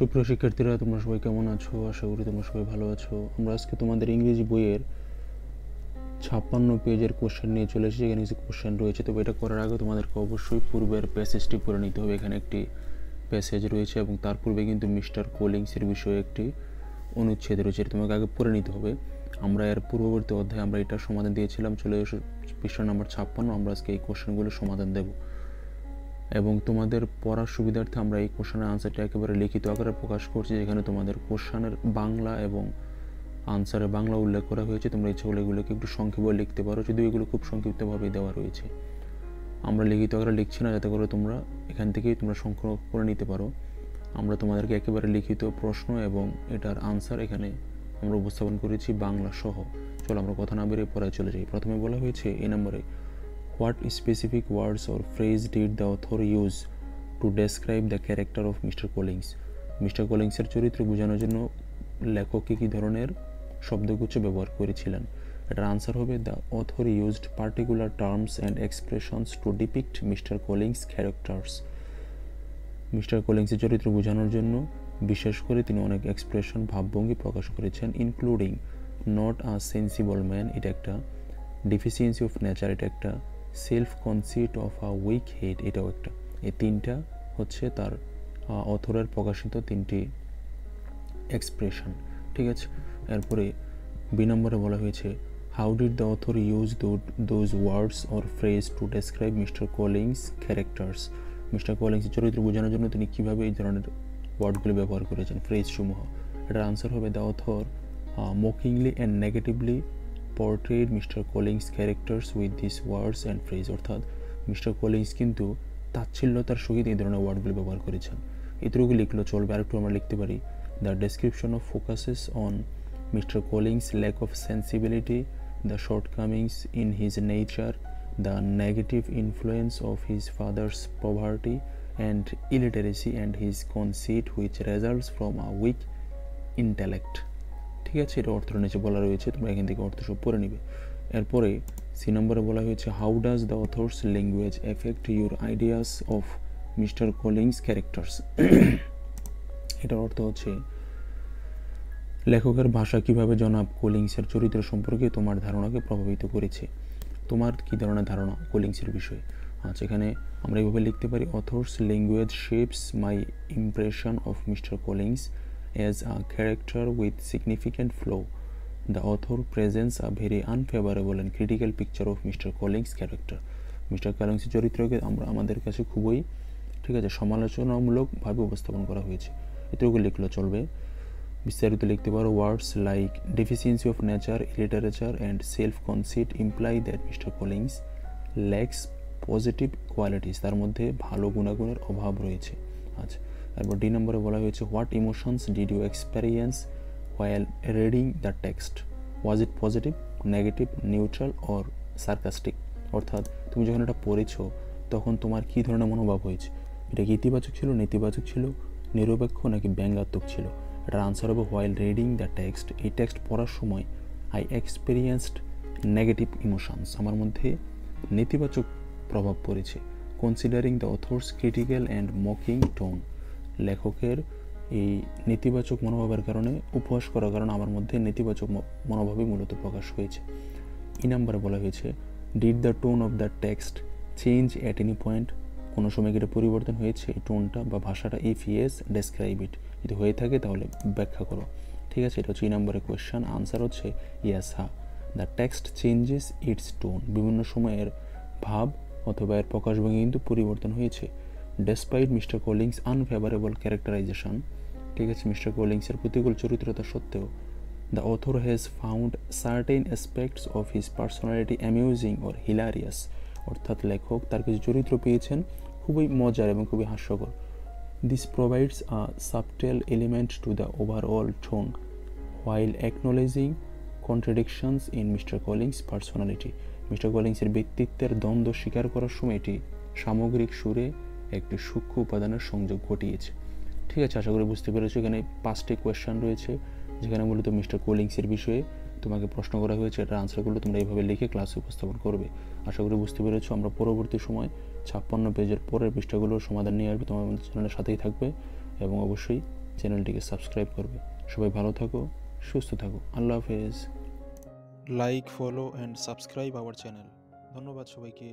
সুপ্রিয় শিক্ষার্থীরা, তোমরা সবাই কেমন আছো? আশা করি তোমরা সবাই ভালো আছো। আমরা আজকে তোমাদের ইংরেজি বইয়ের ছাপ্পান্ন পেজের কোশ্চেন নিয়ে চলে এসেছি। এখানে কিছু কোশ্চেন রয়েছে, তবে এটা করার আগে তোমাদেরকে অবশ্যই পূর্বের প্যাসেজটি পড়ে নিতে হবে। এখানে একটি প্যাসেজ রয়েছে এবং তার পূর্বে কিন্তু মিস্টার কোলিংসের বিষয়ে একটি অনুচ্ছেদ রয়েছে, এটা তোমাকে আগে পড়ে নিতে হবে। আমরা এর পূর্ববর্তী অধ্যায়ে আমরা এটা সমাধান দিয়েছিলাম। চলে এসে, পৃষ্ঠা নম্বর ছাপ্পান্ন, আমরা আজকে এই কোশ্চেনগুলোর সমাধান দেবো। এবং তোমাদের পড়ার সুবিধার্থে আমরা এই কোশ্চেনের আনসারটা একেবারে লিখিত আকারে প্রকাশ করছি, যেখানে তোমাদের কোশ্চেনের বাংলা এবং আনসারে বাংলা উল্লেখ করা হয়েছে। তোমরা ইচ্ছা করলে এগুলোকে একটু সংক্ষেপে লিখতে পারো, যদিও এগুলো খুব সংক্ষিপ্তভাবে দেওয়া রয়েছে। আমরা লিখিত আকারে লিখছি না, যাতে করে তোমরা এখান থেকেই তোমরা সংগ্রহ করে নিতে পারো। আমরা তোমাদেরকে একেবারে লিখিত প্রশ্ন এবং এটার আনসার এখানে আমরা উপস্থাপন করেছি বাংলা সহ। চলো আমরা কথা না বেরিয়ে পড়ায় চলে যাই। প্রথমে বলা হয়েছে এই নম্বরে What specific words or phrase did the author use to describe the character of Mr. Collins? Mister কলিংসের চরিত্র বোঝানোর জন্য লেখক কী ধরনের শব্দগুচ্ছ ব্যবহার করেছিলেন এটার আনসার হবে the author used particular terms and expressions to depict mister Collins characters mister কলিংসের চরিত্র বোঝানোর জন্য বিশেষ করে তিনি অনেক এক্সপ্রেশন ভাবভঙ্গি প্রকাশ করেছেন including not a sensible man এটা একটা ডিফিসিয়েন্সি অফ নেচার এটা একটা self conceit of a weak head এটাও একটা। এই তিনটা হচ্ছে তার অথরের প্রকাশিত তিনটি এক্সপ্রেশন ঠিক আছে? এরপরে বি নম্বরে বলা হয়েছে how did the author use those words or phrase to describe mister Collins characters mister কলিংসের চরিত্র বোঝানোর জন্য তিনি কীভাবে এই ধরনের ওয়ার্ডগুলি ব্যবহার করেছেন? ফ্রেজসমূহ এটার আনসার হবে the author mockingly and negatively portrayed mister Collins characters with this words and phrase অর্থাৎ মিস্টার কলিংস কিন্তু তাচ্ছিল্যতার সহিত এই ধরনের ওয়ার্ডগুলি ব্যবহার করেছেন। এতটুকু লিখলেও চলবে, আরেকটু আমরা লিখতে পারি। The description of focuses on mister Collins lack of sensibility the shortcomings in his nature the negative influence of his father's poverty and illiteracy and his conceit which results from a weak intellect ঠিক আছে, এটা অর্থের নিচে বলা রয়েছে, তোমরা এখান থেকে অর্থ সব পড়ে নিবে। এরপরে সি নম্বরে বলা হয়েছে how does the author's language affect your ideas of mister Collins characters এটার অর্থ হচ্ছে, লেখকের ভাষা কীভাবে জনাব কোলিংসের চরিত্র সম্পর্কে তোমার ধারণাকে প্রভাবিত করেছে? তোমার কী ধরনের ধারণা কোলিংসের বিষয়ে? আচ্ছা এখানে আমরা এইভাবে লিখতে পারি author's language shapes my impression of mister Collins as a character with significant flow. The author presents a very unfavorable and critical picture of Mr. Collins' character. Mister কলিংসের চরিত্রকে আমরা আমাদের কাছে খুবই, ঠিক আছে সমালোচনামূলকভাবে উপস্থাপন করা হয়েছে এটুকু লিখলে চলবে বিস্তারিত লিখতে পারো words like deficiency of nature literature and self conceit imply that mister Collins lacks positive qualities তার মধ্যে ভালো গুণাগুণের অভাব রয়েছে আচ্ছা তারপর ডি নম্বরে বলা হয়েছে what emotions did you experience while reading the text was it positive negative neutral or sarcastic অর্থাৎ তুমি যখন এটা পড়েছো, তখন তোমার কী ধরনের মনোভাব হয়েছে? এটা কি ইতিবাচক ছিল, নেতিবাচক ছিল, নিরপেক্ষ, নাকি ব্যঙ্গাত্মক ছিল? এটার আনসার হবে হোয়াইল রিডিং দ্য টেক্সট এই টেক্সট পড়ার সময় আই এক্সপিরিয়েন্সড নেগেটিভ ইমোশনস আমার মধ্যে নেতিবাচক প্রভাব পড়েছে। Considering the author's critical and mocking tone লেখকের এই নেতিবাচক মনোভাবের কারণে, উপহাস করার কারণে আমার মধ্যে নেতিবাচক মনোভাবই মূলত প্রকাশ হয়েছে। এই নাম্বারে বলা হয়েছে did the tone of the text change at any point কোনো সময় এটা পরিবর্তন হয়েছে? এই টোনটা বা ভাষাটা ইফ ইয়েস ডেসক্রাইব ইট যদি হয়ে থাকে তাহলে ব্যাখ্যা করো। ঠিক আছে, এটা হচ্ছে এই নাম্বারের কোয়েশ্চান আনসার হচ্ছে yes ha the text changes its tone বিভিন্ন সময়ের ভাব অথবা এর প্রকাশভঙ্গি কিন্তু পরিবর্তন হয়েছে। Despite Mister Collins unfavourable characterisation ঠিক আছে মিস্টার কোলিংসের প্রতিকূল চরিত্রতা সত্ত্বেও the author has found certain aspects of his personality amusing or hilarious অর্থাৎ লেখক তার কিছু চরিত্র পেয়েছেন খুবই মজার এবং খুবই হাস্যকর। This provides a subtle element to the overall tone while acknowledging contradictions in mister Collins personality mister কলিংসের ব্যক্তিত্বের দ্বন্দ্ব স্বীকার করার সময় এটি সামগ্রিক সুরে একটি সূক্ষ্ম উপাদানের সংযোগ ঘটিয়েছে। ঠিক আছে, আশা করি বুঝতে পেরেছ, এখানে পাঁচটি কোয়েশ্চান রয়েছে, যেখানে মূলত মিস্টার কোলিংসের বিষয়ে তোমাকে প্রশ্ন করা হয়েছে, এটার আনসারগুলো তোমরা এইভাবে লিখে ক্লাসে উপস্থাপন করবে। আশা করি বুঝতে পেরেছ, আমরা পরবর্তী সময় ছাপ্পান্ন পেজের পরের পৃষ্ঠাগুলোর সমাধান নিয়ে আসবে তোমার চ্যানেলের সাথেই থাকবে এবং অবশ্যই চ্যানেলটিকে সাবস্ক্রাইব করবে। সবাই ভালো থাকো, সুস্থ থাকো, আল্লাহ হাফেজ। Like follow and subscribe our channel ধন্যবাদ সবাইকে।